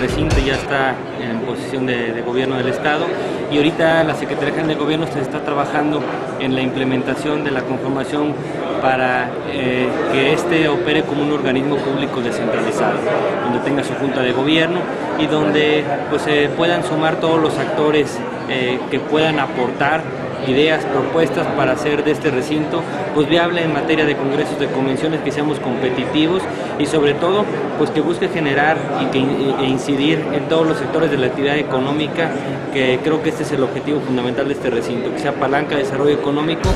recinto ya está en posición de, gobierno del Estado y ahorita la Secretaría General de Gobierno se está trabajando en la implementación de la conformación para eh, que este opere como un organismo público descentralizado, donde tenga su junta de gobierno y donde pues, se puedan sumar todos los actores eh, que puedan aportar ideas, propuestas para hacer de este recinto pues viable en materia de congresos, de convenciones, que seamos competitivos y sobre todo pues que busque generar y que, e incidir en todos los sectores de la actividad económica, que creo que este es el objetivo fundamental de este recinto, que sea palanca de desarrollo económico